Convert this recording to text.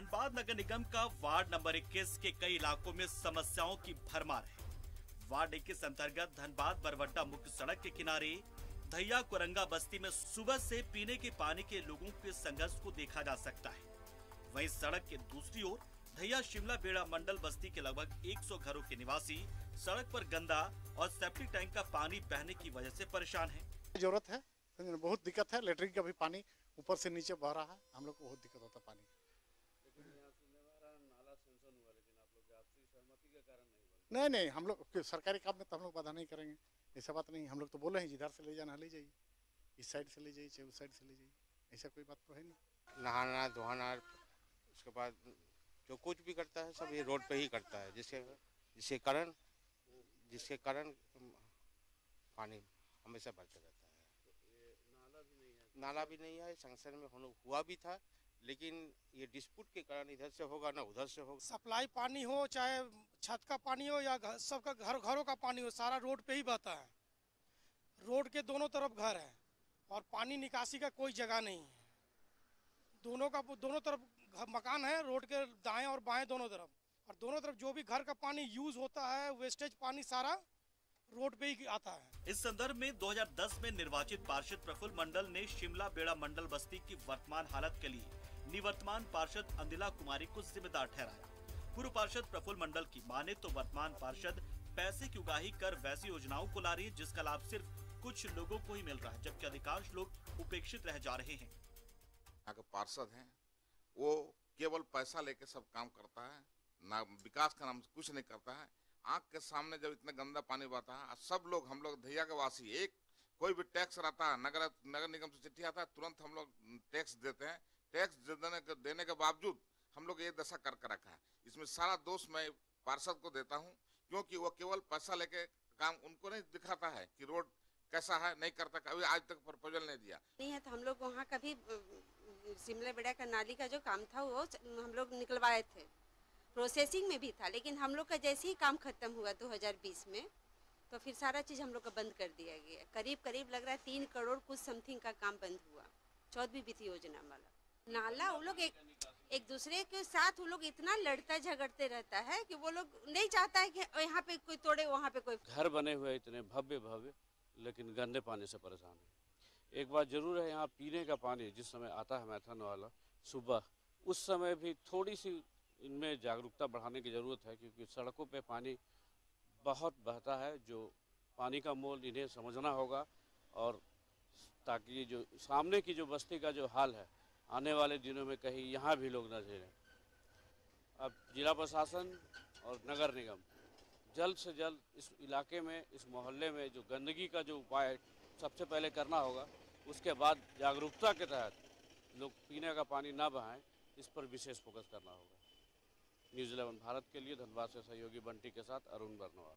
धनबाद नगर निगम का ward number 21 के कई इलाकों में समस्याओं की भरमार है। वार्ड 21 अंतर्गत धनबाद बरवड्डा मुख्य सड़क के किनारे, धैया कुरंगा बस्ती में सुबह से पीने के पानी के लोगों के संघर्ष को देखा जा सकता है। वहीं सड़क के दूसरी ओर, धैया शिमला बेड़ा मंडल बस्ती के लगभग 100 घरों के निवासी सड़क पर गंदा और सेप्टिक टैंक का पानी बहने की वजह से परेशान है। ज़रूरत है बहुत दिक्कत है। लेटरिन का भी पानी ऊपर से नीचे बह रहा है। हम लोग को बहुत दिक्कत होता है पानी की। लेकिन यहाँ सुनने में आ रहा है नाला सेंसन हुआ लेकिन आप लोग के आपसी सहमति के कारण नहीं नहीं नहीं हम लोग सरकारी काम में तो हम लोग बाधा नहीं करेंगे। ऐसा बात नहीं हम लोग तो बोले हैं जिधर से ले जाना ले जाइए। इस साइड से ले जाइए चाहे उस साइड से ले जाइए। ऐसा कोई बात तो है नहीं। नहाना धोना उसके बाद जो कुछ भी करता है सब ये रोड पे ही करता है। जिसके जिसके कारण जिसके कारण पानी हमेशा बढ़ते रहता है। नाला भी नहीं है। नाला भी नहीं है संक्शन में हुआ भी था। लेकिन ये डिस्प्यूट के कारण इधर से होगा ना उधर से होगा। सप्लाई पानी हो चाहे छत का पानी हो या घर- सबका घर घरों का पानी हो सारा रोड पे ही बहता है। रोड के दोनों तरफ़ घर है और पानी निकासी का कोई जगह नहीं है। दोनों का दोनों तरफ़ मकान है रोड के दाएँ और बाएँ दोनों तरफ़। और दोनों तरफ़ जो भी घर का पानी यूज़ होता है वेस्टेज पानी सारा रोड पे ही आता है। इस संदर्भ में 2010 में निर्वाचित पार्षद प्रफुल्ल मंडल ने शिमला बेड़ा मंडल बस्ती की वर्तमान हालत के लिए निवर्तमान पार्षद अंदिला कुमारी को जिम्मेदार ठहराया। पूर्व पार्षद प्रफुल्ल मंडल की माने तो वर्तमान पार्षद पैसे की उगाही कर वैसी योजनाओं को ला रही है, जिसका लाभ सिर्फ़ कुछ लोगों को ही मिल रहा है, जबकि अधिकांश लोग उपेक्षित रह जा रहे हैं। पार्षद हैं, वो केवल पैसा लेके सब काम करता है, ना विकास का नाम कुछ नहीं करता है। आँख के सामने जब इतना गंदा पानी बहता है सब लोग, हम लोग धैया के वासी, एक कोई भी टैक्स रहता है, नगर नगर निगम से चिट्ठी आता है, तुरंत हम लोग टैक्स देते हैं टैक्स देने के बावजूद हम लोग ये दशा कर कर रखा है। इसमें सारा दोष मैं पार्षद को देता हूँ, क्योंकि वो केवल पैसा लेके काम उनको नहीं दिखाता है कि रोड कैसा है, नहीं करता कभी आज तक प्रपोजल नहीं दिया। नहीं है तो हम लोग वहाँ कभी शिमला बेड़ा का नाली का जो काम था, वो हम लोग निकलवाए थे। प्रोसेसिंग में भी था, लेकिन हम लोग का जैसे ही काम खत्म हुआ 2020 में तो फिर सारा चीज़ हम लोग का बंद कर दिया गया। करीब करीब लग रहा है तीन करोड़ कुछ समथिंग का काम बंद हुआ, चौदहवीं वित्त योजना वाला। नाला, वो लोग एक एक दूसरे के साथ वो लोग इतना लड़ता झगड़ते रहता है कि वो लोग नहीं चाहता है कि यहाँ पे कोई तोड़े, वहाँ पे कोई घर बने हुए इतने भव्य भव्य, लेकिन गंदे पानी से परेशान है। एक बात ज़रूर है, यहाँ पीने का पानी जिस समय आता है मैथन वाला, सुबह, उस समय भी थोड़ी सी इनमें जागरूकता बढ़ाने की ज़रूरत है, क्योंकि सड़कों पे पानी बहुत बहता है, जो पानी का मोल इन्हें समझना होगा और ताकि जो सामने की जो बस्ती का जो हाल है आने वाले दिनों में कहीं यहाँ भी लोग न झेलें अब जिला प्रशासन और नगर निगम जल्द से जल्द इस इलाके में, इस मोहल्ले में जो गंदगी का जो उपाय सबसे पहले करना होगा, उसके बाद जागरूकता के तहत लोग पीने का पानी ना बहाएँ, इस पर विशेष फोकस करना होगा। न्यूज़ इलेवन भारत के लिए धनबाद से सहयोगी बंटी के साथ Arun Barnwal